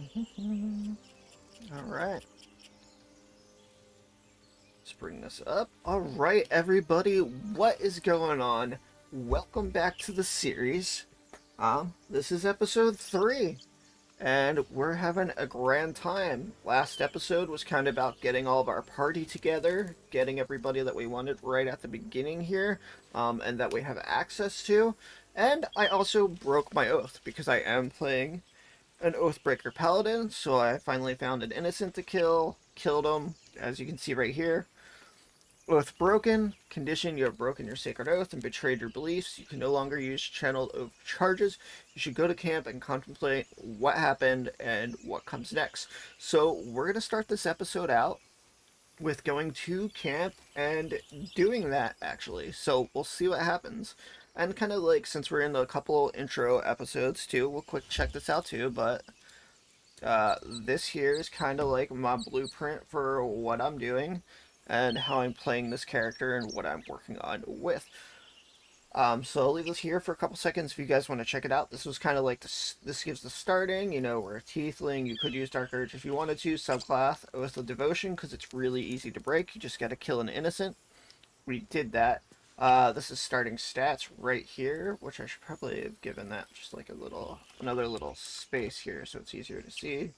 All right. Let's bring this up. All right, everybody, what is going on? Welcome back to the series. Um, this is episode three, and we're having a grand time. Last episode was kind of about getting all of our party together, getting everybody that we wanted right at the beginning here, um, and that we have access to. And I also broke my oath because I am playing an Oathbreaker Paladin, so I finally found an innocent to kill, killed him, as you can see right here. Oath broken, condition you have broken your sacred oath and betrayed your beliefs. You can no longer use channeled oath charges. You should go to camp and contemplate what happened and what comes next. So we're going to start this episode out with going to camp and doing that, actually. So we'll see what happens and kind of like since we're in a couple intro episodes too we'll quick check this out too but uh, this here is kind of like my blueprint for what I'm doing and how I'm playing this character and what I'm working on with um, so I'll leave this here for a couple seconds if you guys want to check it out. This was kind of like, this, this gives the starting, you know, we're a Tiefling, you could use Dark Urge if you wanted to, subclass with of Devotion, because it's really easy to break, you just gotta kill an innocent. We did that. Uh, this is starting stats right here, which I should probably have given that just like a little, another little space here so it's easier to see.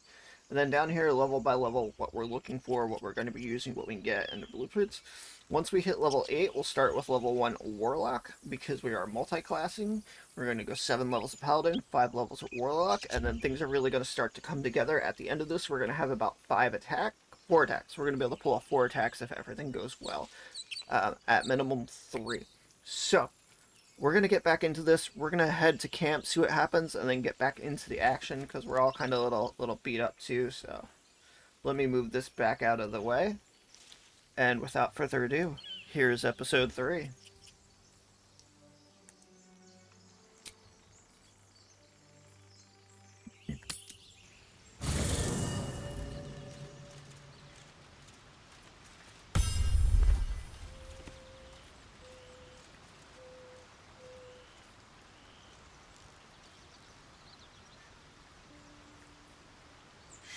And then down here, level by level, what we're looking for, what we're going to be using, what we can get in the blueprints. Once we hit level 8, we'll start with level 1 Warlock, because we are multi-classing. We're going to go 7 levels of Paladin, 5 levels of Warlock, and then things are really going to start to come together. At the end of this, we're going to have about 5 attack, 4 attacks. We're going to be able to pull off 4 attacks if everything goes well uh, at minimum three. So, we're going to get back into this. We're going to head to camp, see what happens, and then get back into the action, because we're all kind of a little, little beat up too, so... Let me move this back out of the way. And without further ado, here's episode 3.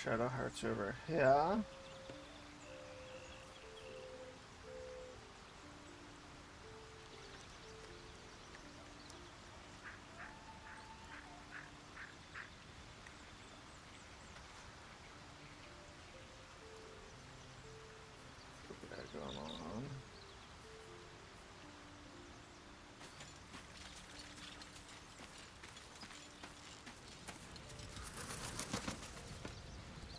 Shadowheart's over here.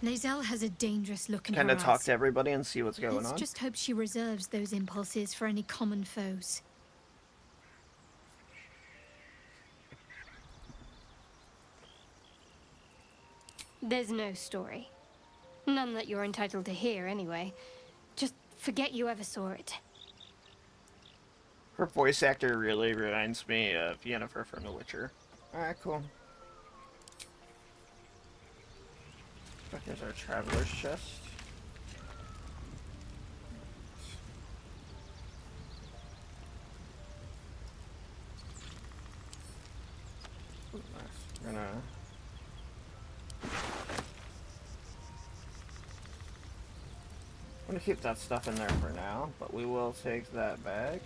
Lae'zel has a dangerous look in Kind her of talk eyes. to everybody and see what's going Let's on. just hope she reserves those impulses for any common foes. There's no story. None that you're entitled to hear, anyway. Just forget you ever saw it. Her voice actor really reminds me of Yennefer from The Witcher. Alright, cool. Here's our traveler's chest. Ooh, nice. We're gonna I'm gonna keep that stuff in there for now, but we will take that bag.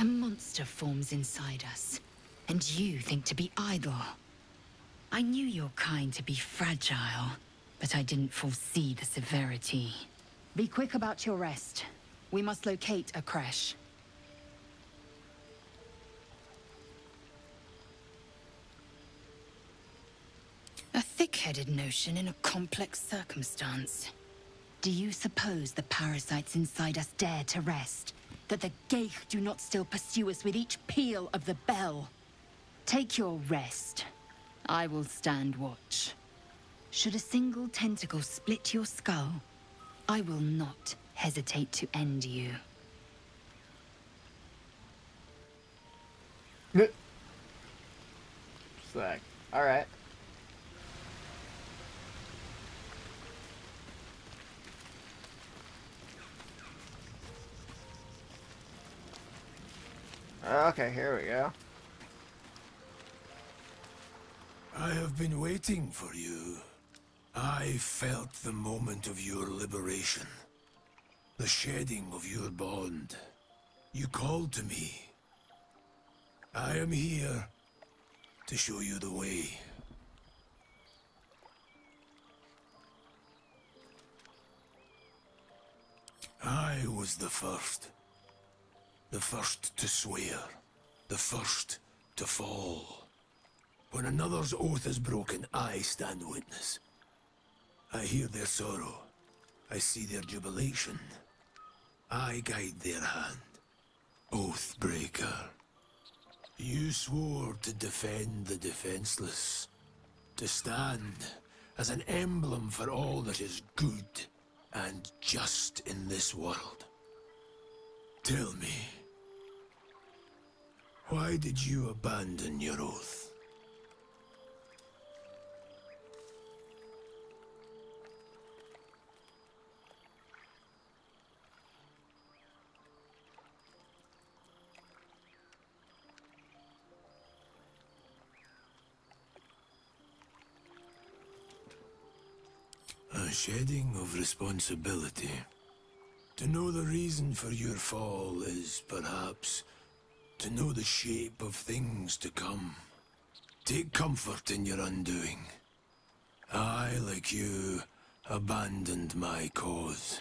A monster forms inside us, and you think to be idle. I knew your kind to be fragile, but I didn't foresee the severity. Be quick about your rest. We must locate a crèche. A thick-headed notion in a complex circumstance. Do you suppose the parasites inside us dare to rest? That the ghaik do not still pursue us with each peal of the bell? Take your rest. I will stand watch. Should a single tentacle split your skull, I will not hesitate to end you. Sick. Alright. Okay, here we go. I have been waiting for you. I felt the moment of your liberation. The shedding of your bond. You called to me. I am here to show you the way. I was the first. The first to swear. The first to fall. When another's oath is broken, I stand witness. I hear their sorrow. I see their jubilation. I guide their hand. Oathbreaker. You swore to defend the defenseless. To stand as an emblem for all that is good and just in this world. Tell me, why did you abandon your oath? A shedding of responsibility. To know the reason for your fall is, perhaps, to know the shape of things to come. Take comfort in your undoing. I, like you, abandoned my cause.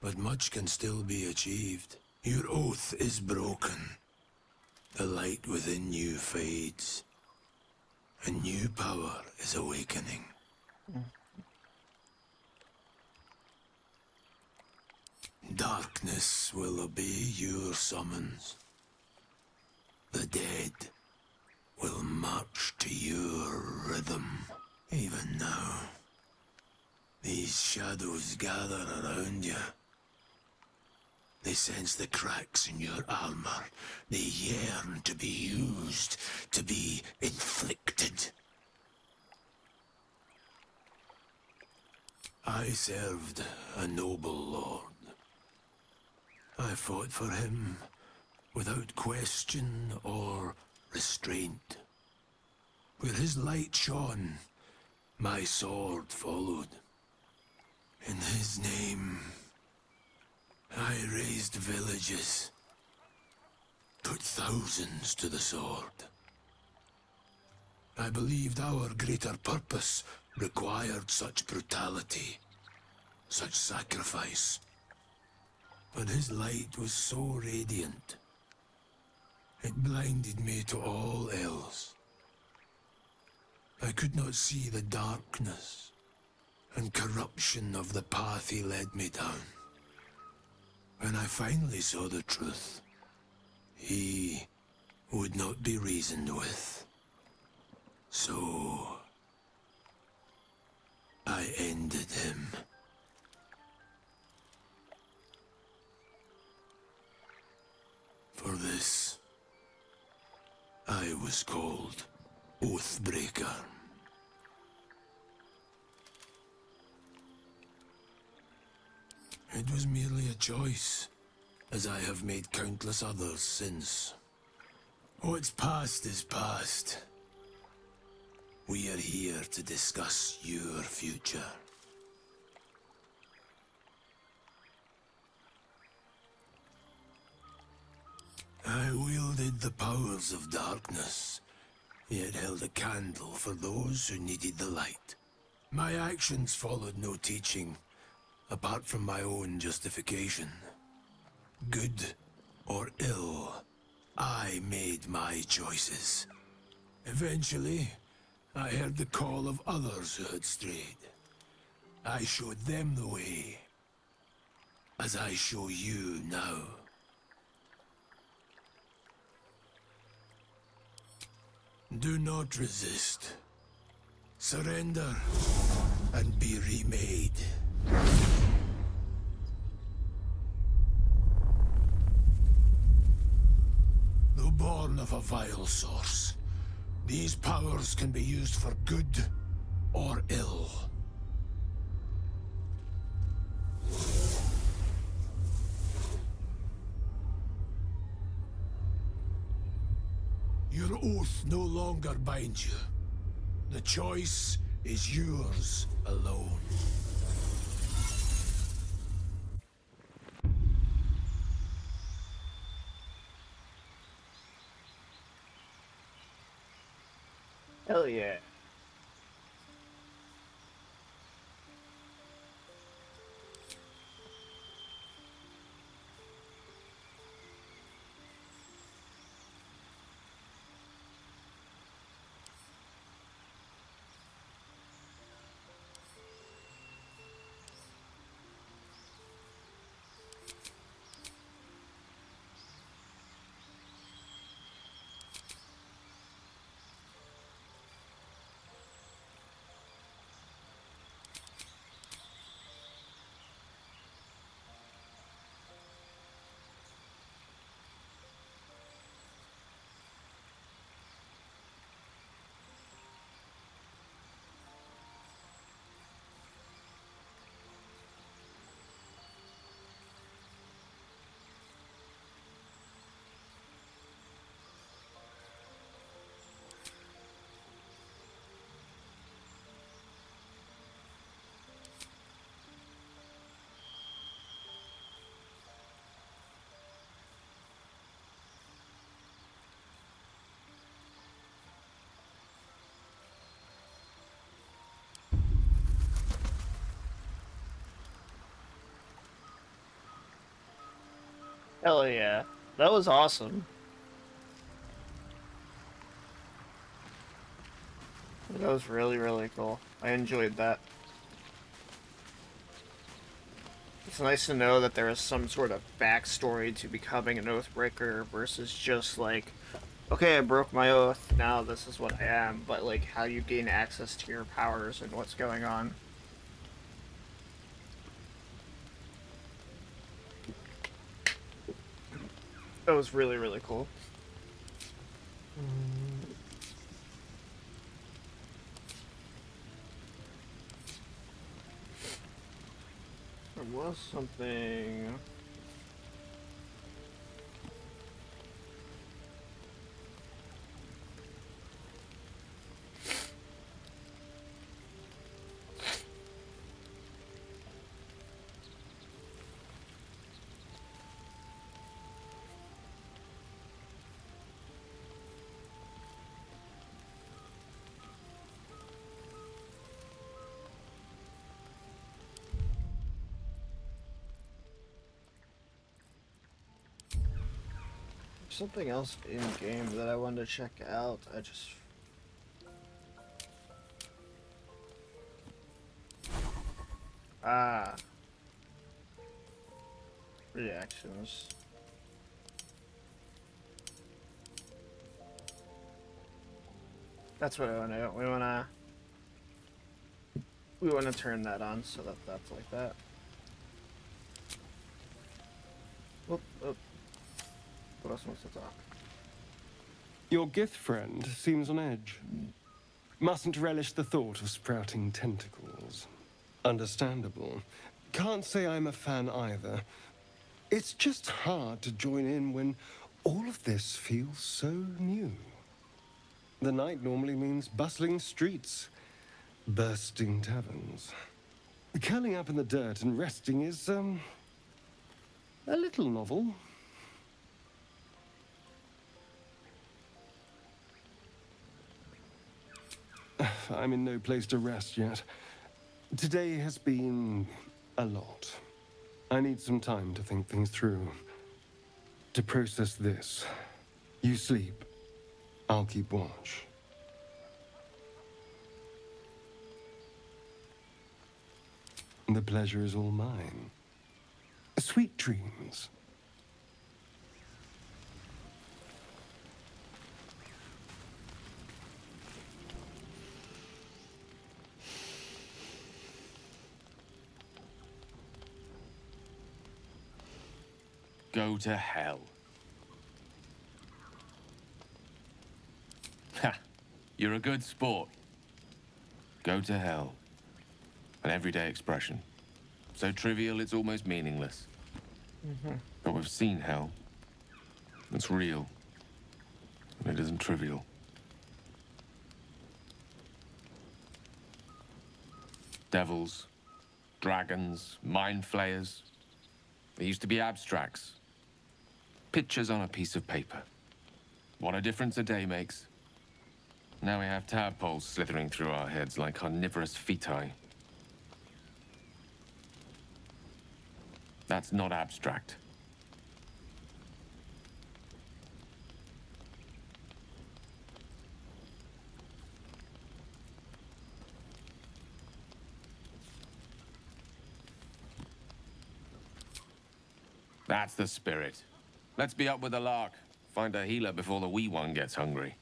But much can still be achieved. Your oath is broken. The light within you fades. A new power is awakening. Darkness will obey your summons. The dead will march to your rhythm. Even now, these shadows gather around you. They sense the cracks in your armor. They yearn to be used, to be inflicted. I served a noble lord. I fought for him without question or restraint. Where his light shone, my sword followed. In his name, I raised villages, put thousands to the sword. I believed our greater purpose required such brutality, such sacrifice. But his light was so radiant. It blinded me to all else. I could not see the darkness and corruption of the path he led me down. When I finally saw the truth, he would not be reasoned with. So I ended him. Was called Oathbreaker. It was merely a choice, as I have made countless others since. Oh, What's past is past. We are here to discuss your future. I wielded the powers of darkness, yet held a candle for those who needed the light. My actions followed no teaching, apart from my own justification. Good or ill, I made my choices. Eventually, I heard the call of others who had strayed. I showed them the way, as I show you now. Do not resist. Surrender and be remade. Though born of a vile source, these powers can be used for good or ill. Your oath no longer binds you. The choice is yours alone. Hell yeah. That was awesome. That was really, really cool. I enjoyed that. It's nice to know that there is some sort of backstory to becoming an Oathbreaker versus just like, okay, I broke my oath, now this is what I am, but like how you gain access to your powers and what's going on. That was really, really cool. There was something. Something else in game that I wanted to check out. I just. Ah. Reactions. That's what I want to. We want to. We want to turn that on so that that's like that. Else wants to talk? Your Gith friend seems on edge. Mustn't relish the thought of sprouting tentacles. Understandable. Can't say I'm a fan either. It's just hard to join in when all of this feels so new. The night normally means bustling streets, bursting taverns. Curling up in the dirt and resting is, um, a little novel. I'm in no place to rest yet. Today has been a lot. I need some time to think things through. To process this. You sleep. I'll keep watch. The pleasure is all mine. Sweet dreams. Go to hell. Ha! You're a good sport. Go to hell. An everyday expression. So trivial it's almost meaningless. Mm-hmm. But we've seen hell. It's real. And it isn't trivial. Devils, dragons, mind flayers. They used to be abstracts. Pictures on a piece of paper. What a difference a day makes. Now we have tadpoles slithering through our heads like carnivorous feti. That's not abstract. That's the spirit. Let's be up with the lark. Find a healer before the wee one gets hungry.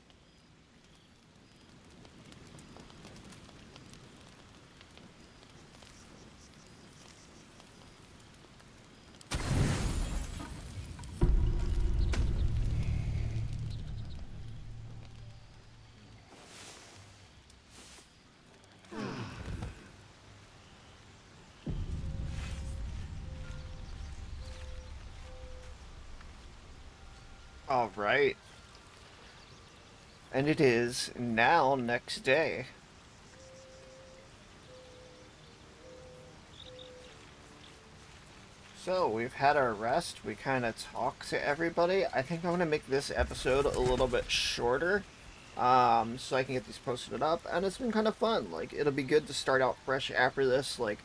All right. And it is now next day. So we've had our rest. We kind of talked to everybody. I think I'm gonna make this episode a little bit shorter, um, so I can get these posted up. And it's been kind of fun. Like it'll be good to start out fresh after this. Like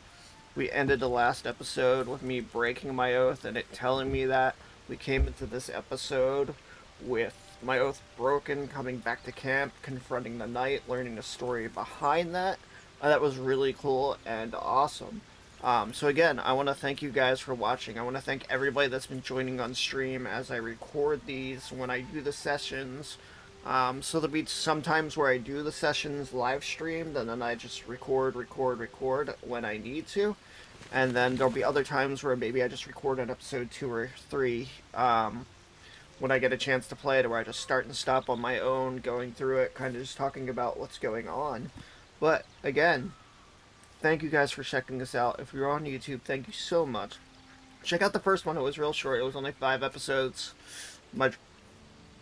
we ended the last episode with me breaking my oath and it telling me that we came into this episode with my oath broken, coming back to camp, confronting the knight, learning the story behind that. Uh, that was really cool and awesome. Um, so again, I want to thank you guys for watching. I want to thank everybody that's been joining on stream as I record these, when I do the sessions. Um, so there'll be sometimes where I do the sessions live streamed, and then I just record, record, record when I need to. And then there'll be other times where maybe I just record an episode two or three um, when I get a chance to play it, where I just start and stop on my own, going through it, kind of just talking about what's going on. But again, thank you guys for checking this out. If you're on YouTube, thank you so much. Check out the first one. It was real short. It was only five episodes. My,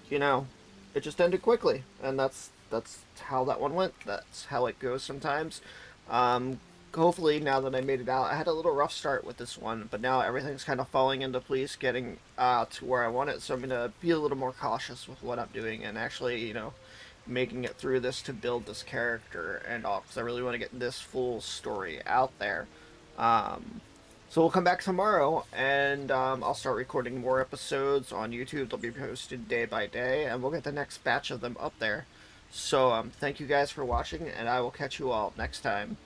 you know, it just ended quickly, and that's that's how that one went. That's how it goes sometimes. Um, hopefully, now that I made it out, I had a little rough start with this one, but now everything's kind of falling into place, getting uh, to where I want it. So I'm gonna be a little more cautious with what I'm doing, and actually, you know, making it through this to build this character and all, because I really want to get this full story out there. Um, so we'll come back tomorrow, and um, I'll start recording more episodes on YouTube. They'll be posted day by day, and we'll get the next batch of them up there. So um, thank you guys for watching, and I will catch you all next time.